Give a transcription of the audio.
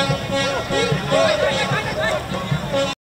Thank you.